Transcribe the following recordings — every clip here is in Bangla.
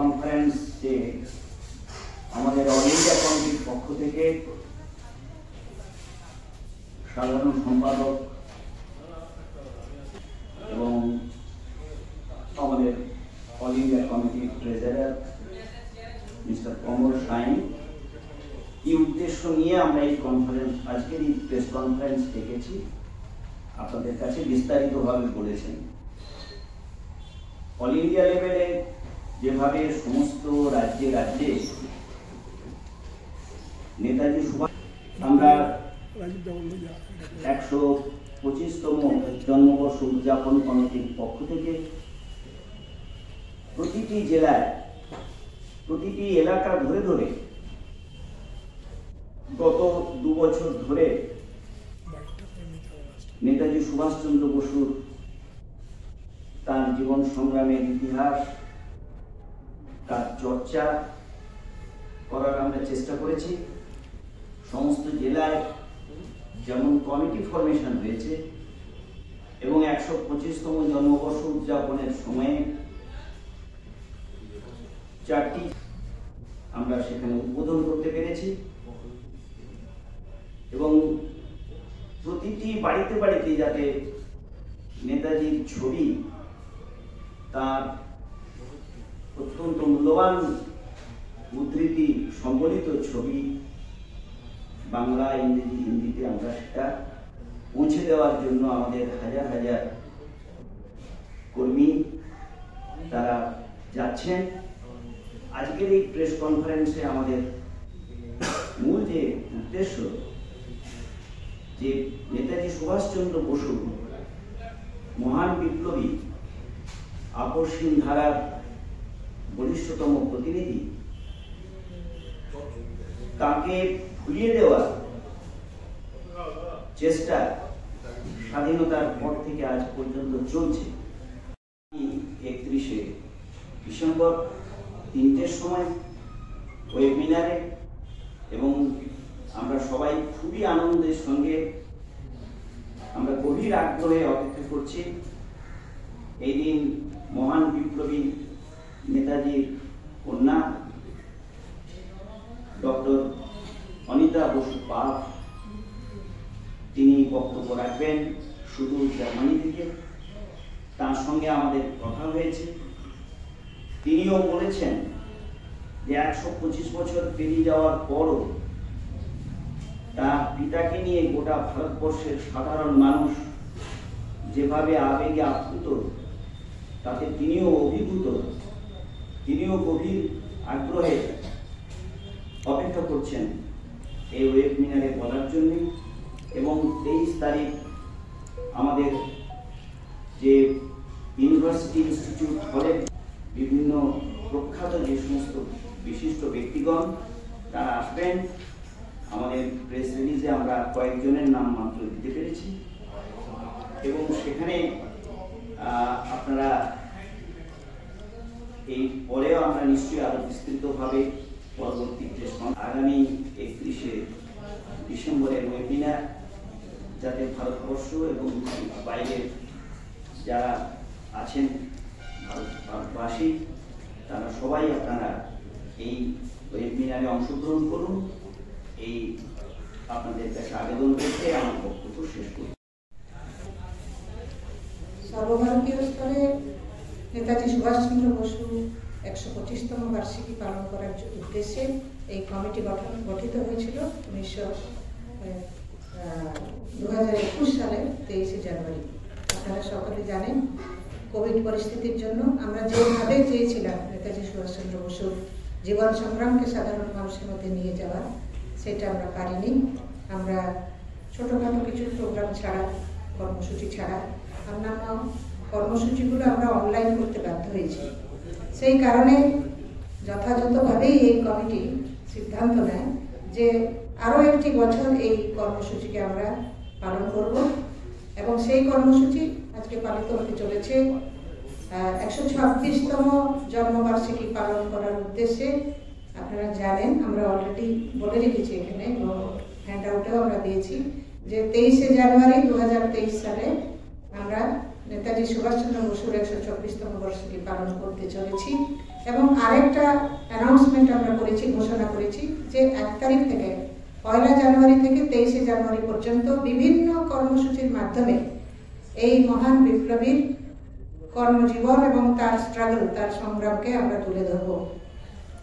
কনফারেন্সে আমাদের অল ইন্ডিয়া কমিটির পক্ষ থেকে সাধারণ সম্পাদক এবং আমাদের অল ইন্ডিয়া কমিটির ট্রেজারার মিস্টার কমল সাইন কি উদ্দেশ্য নিয়ে আমরা এই কনফারেন্স আজকের এই প্রেস কনফারেন্স ডেকেছি। আপনাদের কাছে বিস্তারিতভাবে বলেছেন। অল ইন্ডিয়া লেভেলে যেভাবে সমস্ত রাজ্যে রাজ্যে নেতাজি সুভাষ আমরা একশো পঁচিশতম জন্মবর্ষ উদযাপন কমিটির পক্ষ থেকে প্রতিটি জেলায়, প্রতিটি এলাকা ধরে ধরে গত দু বছর ধরে নেতাজি সুভাষচন্দ্র বসুর তার জীবন সংগ্রামের ইতিহাস তার চর্চা করার আমরা চেষ্টা করেছি। সমস্ত জেলায় যেমন কমিটি ফরমেশন হয়েছে এবং একশো পঁচিশতম জন্মবর্ষ উদযাপনের সময়ে চারটি আমরা সেখানে উদ্বোধন করতে পেরেছি। এবং প্রতিটি বাড়িতে বাড়িতে যাতে নেতাজির ছবি তার অত্যন্ত মূল্যবান উদ্ধৃতি সম্বলিত ছবি বাংলা, ইংরেজি, হিন্দিতে আমরা সেটা পৌঁছে দেওয়ার জন্য আমাদের হাজার হাজার কর্মী তারা যাচ্ছেন। আজকের এই প্রেস কনফারেন্সে আমাদের মূল যে উদ্দেশ্য, যে নেতাজি সুভাষচন্দ্র বসু মহান বিপ্লবী, আকর্ষণ ধারার বলিষ্ঠতম প্রতিনিধি। তাকে ভুলিয়ে দেওয়ার চেষ্টা স্বাধীনতার পর থেকে আজ পর্যন্ত চলছে। একত্রিশে ডিসেম্বর তিনটের সময় ওয়েবিনারে এবং আমরা সবাই খুবই আনন্দের সঙ্গে আমরা গভীর আগ্রহে অপেক্ষা করছি। এই দিন মহান বিপ্লবী নেতাজির কন্যা, ডক্টর অনিতা বসু পাপ তিনি বক্তব্য রাখবেন শুধু জার্মানি থেকে। তার সঙ্গে আমাদের কথা হয়েছে। তিনিও বলেছেন যে একশো পঁচিশ বছর পেরিয়ে যাওয়ার পরও তার পিতাকে নিয়ে গোটা ভারতবর্ষের সাধারণ মানুষ যেভাবে আবেগে আপ্লুত, তাতে তিনিও অভিভূত। তিনিও গভীর আগ্রহে অপেক্ষা করছেন এই ওয়েবিনারে বলার জন্য এবং তেইশ তারিখ আমাদের যে ইউনিভার্সিটি ইনস্টিটিউট হলে বিভিন্ন প্রখ্যাত যে সমস্ত বিশিষ্ট ব্যক্তিগণ, তারা আসবেন। আমাদের প্রেস রিলিজে আমরা কয়েকজনের নাম মাত্র দিতে পেরেছি। এবং সেখানে আপনারা এই পরেও আমরা নিশ্চয়ই আরও বিস্তৃতভাবে পরবর্তী আগামী একত্রিশে ডিসেম্বরের ওয়েবিনার যাতে ভারতবর্ষ এবং বাইরের যারা আছেন ভারতবাসী, তারা সবাই আপনারা এই ওয়েবিনারে অংশগ্রহণ করুন। এই আপনাদের কাছে আবেদন করতে আমার বক্তব্য শেষ করি। সর্বভারতীয় স্তরে নেতাজি সুভাষচন্দ্র বসু একশো পঁচিশতম বার্ষিকী পালন করার উদ্দেশ্যে এই কমিটি গঠন, গঠিত হয়েছিল উনিশশো দু হাজার একুশ সালের তেইশে জানুয়ারি। আপনারা সকলে জানেন, কোভিড পরিস্থিতির জন্য আমরা যেভাবে চেয়েছিলাম নেতাজি সুভাষচন্দ্র বসুর জীবন সংগ্রামকে সাধারণ মানুষের মধ্যে নিয়ে যাওয়া, সেটা আমরা পারিনি। আমরা ছোটোখাটো কিছু প্রোগ্রাম ছাড়া, কর্মসূচি ছাড়া, অন্যান্য কর্মসূচিগুলো আমরা অনলাইন করতে বাধ্য হয়েছি। সেই কারণে যথাযথভাবেই এই কমিটি সিদ্ধান্ত নেয় যে আরও একটি বছর এই কর্মসূচিকে আমরা পালন করব এবং সেই কর্মসূচি আজকে পালিত হতে চলেছে একশো ছাব্বিশতম জন্মবার্ষিকী পালন করার উদ্দেশ্যে। আপনারা জানেন, আমরা অলরেডি বলে রেখেছি এখানে হ্যান্ড আউটেও আমরা দিয়েছি যে তেইশে জানুয়ারি দু হাজার তেইশ সালে আমরা নেতাজি সুভাষচন্দ্র বসুর একশো চব্বিশতম বর্ষটি পালন করতে চলেছি এবং আরেকটা অ্যানাউন্সমেন্ট আমরা করেছি, ঘোষণা করেছি যে এক তারিখ থেকে, পয়লা জানুয়ারি থেকে তেইশে জানুয়ারি পর্যন্ত বিভিন্ন কর্মসূচির মাধ্যমে এই মহান বিপ্লবীর কর্মজীবন এবং তার স্ট্রাগল তার সংগ্রামকে আমরা তুলে ধরব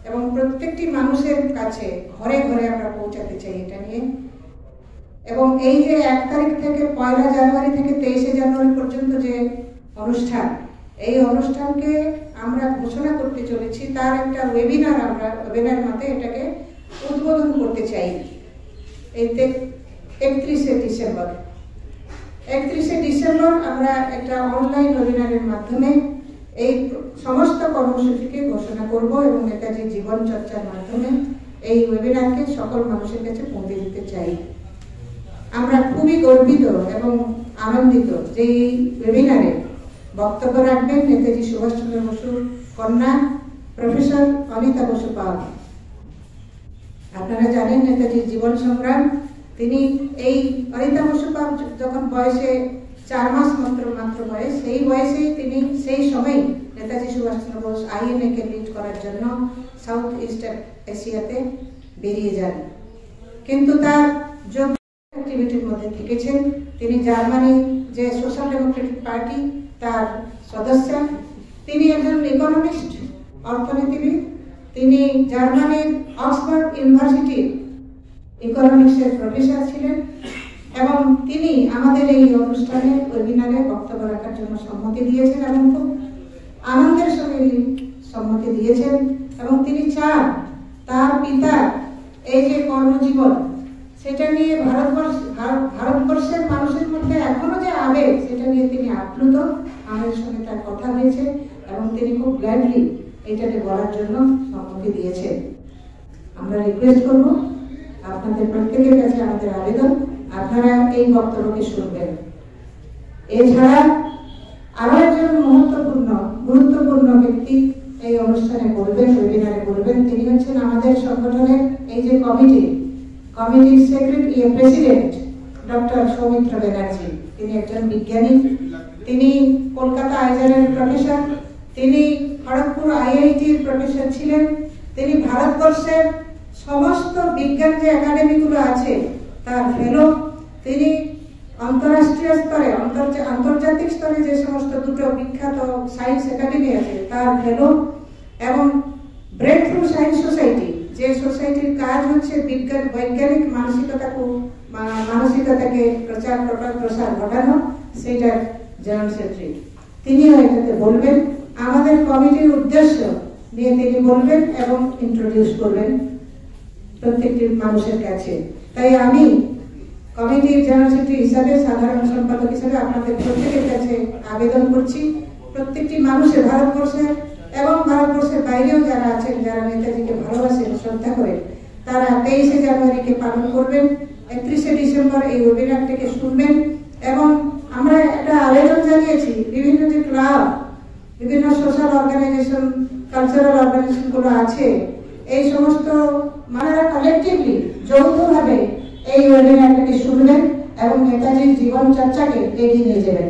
এবং প্রত্যেকটি মানুষের কাছে ঘরে ঘরে আমরা পৌঁছাতে চাই এটা নিয়ে। এবং এই যে এক তারিখ থেকে, পয়লা জানুয়ারি থেকে তেইশে অনুষ্ঠান। এই অনুষ্ঠানকে আমরা ঘোষণা করতে চলেছি, তার একটা ওয়েবিনার আমরা ওয়েবিনার মতে এটাকে উদ্বোধন করতে চাই। এই একত্রিশে ডিসেম্বর। একত্রিশে ডিসেম্বর আমরা একটা অনলাইন ওয়েবিনারের মাধ্যমে এই সমস্ত কর্মসূচিকে ঘোষণা করব এবং নেতাজির জীবন চর্চার মাধ্যমে এই ওয়েবিনারকে সকল মানুষের কাছে পৌঁছে দিতে চাই। আমরা খুবই গর্বিত এবং আনন্দিত যে এই ওয়েবিনারে বক্তব্য রাখবেন নেতাজি সুভাষচন্দ্র বসুর কন্যা, প্রফেসর অনিতা বসু পাল। আপনারা জানেন নেতাজির জীবন সংগ্রাম, তিনি এই অনিতা বসু পাল যখন বয়সে চার মাস মাত্র মাত্র বয়স, সেই বয়সেই তিনি সেই সময় নেতাজি সুভাষচন্দ্র বোস আইএনএ কে লিড করার জন্য সাউথ ইস্ট এশিয়াতে বেরিয়ে যান। কিন্তু তার যোগ অ্যাক্টিভিটির মধ্যে থেকেছেন। তিনি জার্মানি যে সোশ্যাল ডেমোক্রেটিক পার্টি তার সদস্য, তিনি একজন ইকোনমিস্ট অর্থনীতিবিদ, তিনি জার্মানির অক্সফোর্ড ইউনিভার্সিটির ইকোনমিক্সের প্রফেসর ছিলেন এবং তিনি আমাদের এই অনুষ্ঠানে ওয়েবিনারে বক্তব্য রাখার জন্য সম্মতি দিয়েছেন এবং খুব আনন্দের সঙ্গে সম্মতি দিয়েছেন এবং তিনি চান তার পিতা এই যে কর্মজীবন, সেটা নিয়ে ভারতবর্ষ ভারতবর্ষের মানুষের মধ্যে এখনও যে আবেগ, সেটা নিয়ে তিনি আপ্লুত। আমাদের সঙ্গে তার কথা হয়েছে এবং তিনি খুব গ্ল্যাডলি এটাকে বলার জন্য সম্মতি দিয়েছেন। আমরা রিকোয়েস্ট করব আপনাদের প্রত্যেকের কাছে আমাদের আবেদন। আপনারা এই বক্তব্যকে শুনবেন। এছাড়া আরও একজন মহত্বপূর্ণ, গুরুত্বপূর্ণ ব্যক্তি এই অনুষ্ঠানে বলবেন ওয়েবিনারে বলবেন, তিনি হচ্ছেন আমাদের সংগঠনের এই যে কমিটি কমিটির secretary president doctor Soumitra Banerjee. তিনি একজন বিজ্ঞানী তিনি কলকাতা আইজারের প্রফেসর তিনি খড়গপুর আইআইটির প্রফেসর ছিলেন, তিনি ভারতবর্ষের সমস্ত বিজ্ঞান যে একাডেমিগুলো আছে, তার ফেলো তিনি আন্তরাষ্ট্রীয় স্তরে আন্তর্জাতিক স্তরে যে সমস্ত দুটো বিখ্যাত সায়েন্স একাডেমি আছে, তার ফেলো এবং ব্রেক থ্রু সায়েন্স সোসাইটি যে সোসাইটির কাজ হচ্ছে বিজ্ঞান, বৈজ্ঞানিক মানসিকতাকে মানসিকতাকে প্রচার প্রসার ঘটানো সেটার জেনারেল সেক্রেটারি তিনিও এটাতে বলবেন, আমাদের কমিটির উদ্দেশ্য নিয়ে তিনি বলবেন এবং ইন্ট্রোডিউস করবেন প্রত্যেকটি মানুষের কাছে। তাই আমি কমিটির জেনারেল সেক্রেটারি হিসাবে, সাধারণ সম্পাদক হিসাবে আপনাদের প্রত্যেকের কাছে আবেদন করছি। প্রত্যেকটি মানুষের, ভারতবর্ষের এবং ভারতবর্ষের বাইরেও যারা আছেন, যারা নেতাজিকে ভালোবাসেন, শ্রদ্ধা করেন তারা তেইশে জানুয়ারিকে পালন করবেন। একত্রিশে ডিসেম্বর এই ওয়েবিনারটিকে শুনবেন এবং আমরা একটা আবেদন জানিয়েছি বিভিন্ন যে ক্লাব বিভিন্ন সোশ্যাল অর্গানাইজেশন কালচারাল অর্গানাইজেশনগুলো আছে, এই সমস্ত মানেরা কালেকটিভলি যৌথভাবে এই ওয়েবিনারটাকে শুনবেন এবং নেতাজির জীবন চর্চাকে এগিয়ে নিয়ে যাবেন।